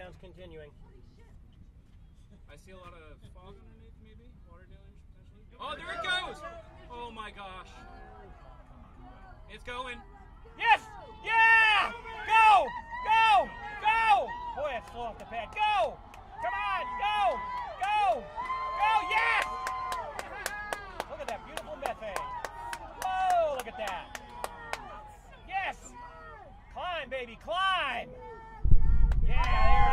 Countdown's continuing. I see a lot of fog underneath, maybe water deluge potentially. Oh, there it goes! Oh my gosh! It's going. Yes! Yeah! Go! Go! Go! Boy, that's slow off the pad. Go! Come on! Go! Go! Go! Yes! Look at that beautiful methane. Whoa! Look at that. Yes! Climb, baby, climb! Yeah, there